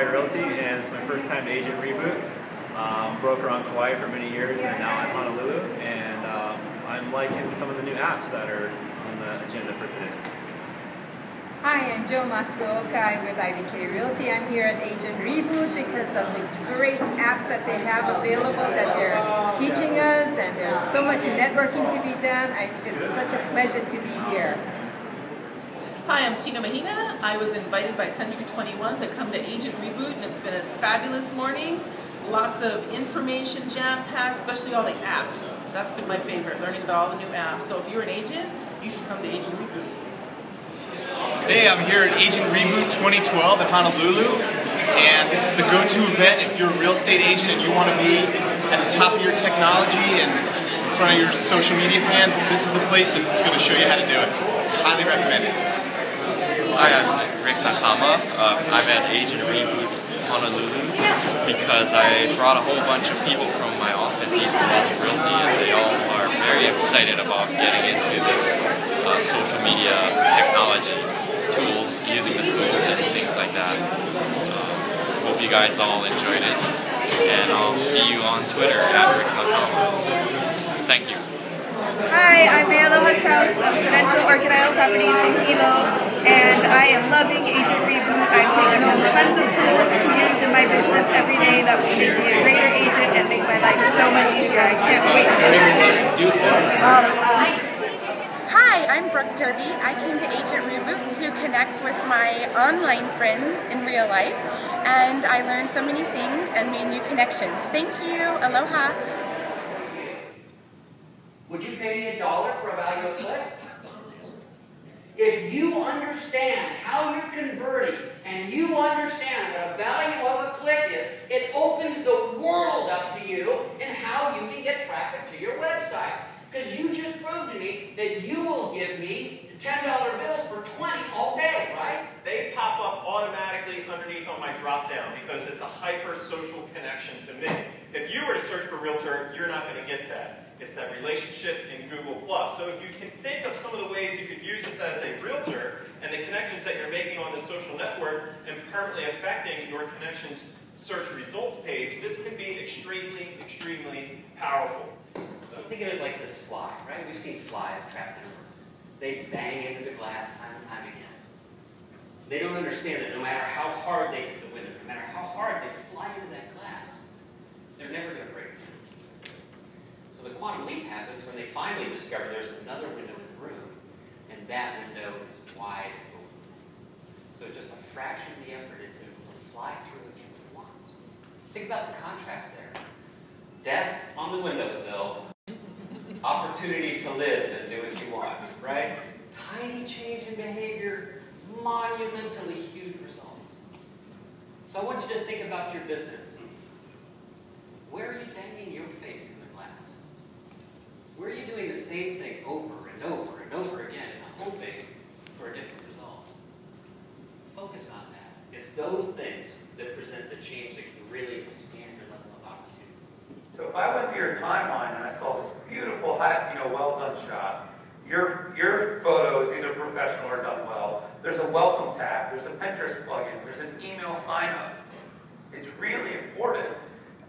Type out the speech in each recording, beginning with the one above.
Kauai Realty, and it's my first time at agent reboot. Um, broker on Kauai for many years, and now I'm Honolulu, and um, I'm liking some of the new apps that are on the agenda for today. Hi, I'm Joe Matsuoka with IBK Realty. I'm here at Agent Reboot because of the great apps that they have available that they're teaching us, and there's so much networking to be done. It's such a pleasure to be here. Hi, I'm Tina Mahina. I was invited by Century 21 to come to Agent Reboot, and it's been a fabulous morning. Lots of information jam-packed, especially all the apps. That's been my favorite, learning about all the new apps. So if you're an agent, you should come to Agent Reboot. Hey, I'm here at Agent Reboot 2012 in Honolulu, and this is the go-to event if you're a real estate agent and you want to be at the top of your technology and in front of your social media fans. This is the place that's going to show you how to do it. Highly recommend it. Hi, I'm Rick Nakama. Uh, I'm at Agent Reboot Honolulu because I brought a whole bunch of people from my office, East American Realty, and they all are very excited about getting into this uh, social media technology tools, using the tools and things like that. Uh, hope you guys all enjoyed it, and I'll see you on Twitter at Rick Nakama. Thank you. Hi, I'm Mayaloha Kraus of Prudential Orchid Isle Properties in and I am loving Agent Reboot. I'm taking home tons of tools to use in my business every day that will make me a greater agent and make my life so much easier. I can't wait to introduce um, Hi, I'm Brooke Derby. I came to Agent Reboot to connect with my online friends in real life, and I learned so many things and made new connections. Thank you. Aloha. Would you pay me a dollar for a value of click? If you understand how you're converting and you understand what a value of a click is, it opens the world up to you in how you can get traffic to your website. Because you just proved to me that you will give me $10 bills for 20 all day, right? They pop up automatically underneath on my drop down because it's a hyper social connection to me. If you were to search for realtor, you're not going to get that. It's that relationship in Google+. So if you can think of some of the ways you could use this as a realtor and the connections that you're making on the social network and permanently affecting your connections search results page, this can be extremely, extremely powerful. So think of it like this fly, right? We've seen flies trapped in a room. They bang into the glass time and time again. They don't understand that no matter how hard they hit the window, no matter how hard they fly into that glass, they're never going to break through. So the quantum leap happens when they finally discover there's another window in the room, and that window is wide open. So just a fraction of the effort, it's able to fly through again with. Think about the contrast there. Death on the windowsill, opportunity to live and do what you want, right? Tiny change in behavior, monumentally huge result. So I want you to think about your business. Where are you banging your face in the glass? Are you doing the same thing over and over and over again and hoping for a different result? Focus on that. It's those things that present the change that can really expand your level of opportunity. So if I went to your timeline and I saw this beautiful, you know, well done shot, your, your photo is either professional or done well. There's a welcome tab, there's a Pinterest plugin, there's an email sign up. It's really important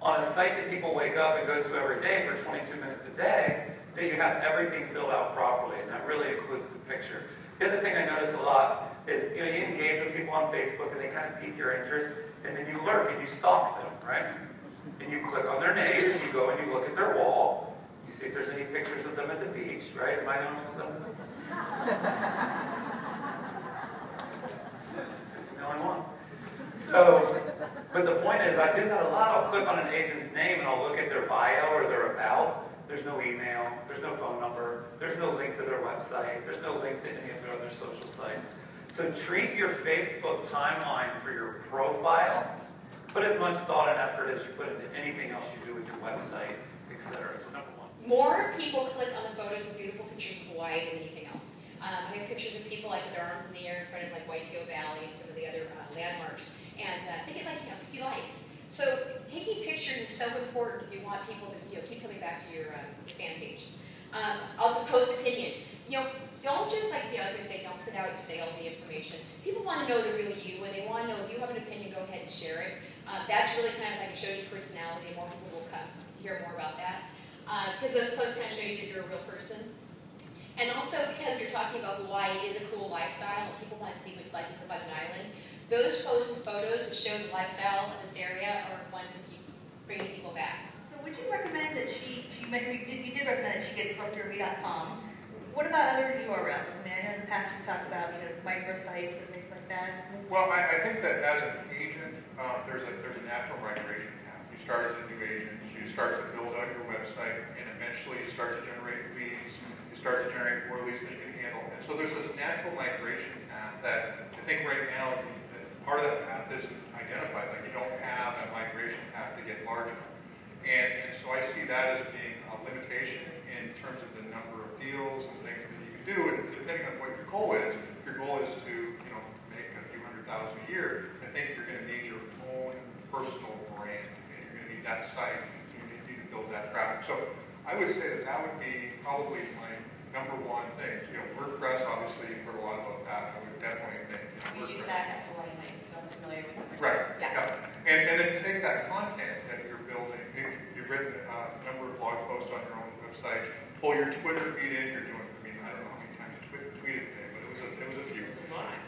on a site that people wake up and go to every day for 22 minutes a day that you have everything filled out properly, and that really includes the picture. The other thing I notice a lot is you know you engage with people on Facebook and they kind of pique your interest, and then you lurk and you stalk them, right? And you click on their name and you go and you look at their wall. You see if there's any pictures of them at the beach, right? Am I the only one. So, but the point is, I do that a lot. I'll click on an agent's name and I'll look at their bio or their about. There's no email, there's no phone number, there's no link to their website, there's no link to any of their other social sites. So treat your Facebook timeline for your profile. Put as much thought and effort as you put into anything else you do with your website, etc. So number one. More people click on the photos of beautiful pictures of Hawaii than anything else. Um, I have pictures of people like with their arms in the air in front of like Waipio Valley and some of the other uh, landmarks, and uh, they get like you know 50 likes. So taking pictures is so important if you want people to you know, keep coming back to your, your fan page. Um, also post opinions. You know, don't just like, the other like say, don't put out salesy information. People want to know the real you, and they want to know if you have an opinion, go ahead and share it. Uh, that's really kind of like it shows your personality, and more people will come hear more about that. Uh, because those posts kind of show you that you're a real person. And also because you're talking about Hawaii is a cool lifestyle, and people want to see what it's like to live on an island. Those posts and photos that show the lifestyle of this area are ones that keep bringing people back. So would you recommend that she, she you did, recommend that she gets brookderby.com. What about other URLs? I mean, I know in the past you talked about you know, microsites and things like that. Well, I, I think that as an agent, uh, there's a there's a natural migration path. You start as a new agent, you start to build out your website, and eventually you start to generate leads. You start to generate more leads than you can handle. And so there's this natural migration path that I think right now part of that path isn't identified. Like you don't have a migration path to get larger. And, and so I see that as being a limitation in terms of the number of deals and things that you can do. And depending on what your goal is, if your goal is to you know make a few hundred thousand a year, I think you're going to need your own personal brand, and you're going to need that site. You need to build that traffic. So I would say that that would be probably my number one thing. You know, WordPress, obviously, you've heard a lot about that. I would definitely think. You know, we use that at Hawaii Link, so I'm familiar with it. Right. Yeah. yeah. And, and then take that content that you're building. You, you've written uh, a number of blog posts on your own website. Pull your Twitter feed in. You're doing. I mean, I don't know how many times you tweet, tweeted today, but it was a, it was a few.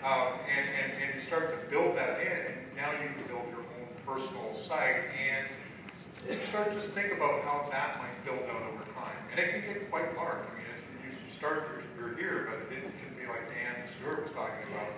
Um, and, and, and you start to build that in, and now you can build your own personal site, and you start to just think about how that might build out over time. And it can get quite large. I mean, it's, you, start your, your here, but it can be like Dan Stewart was talking about,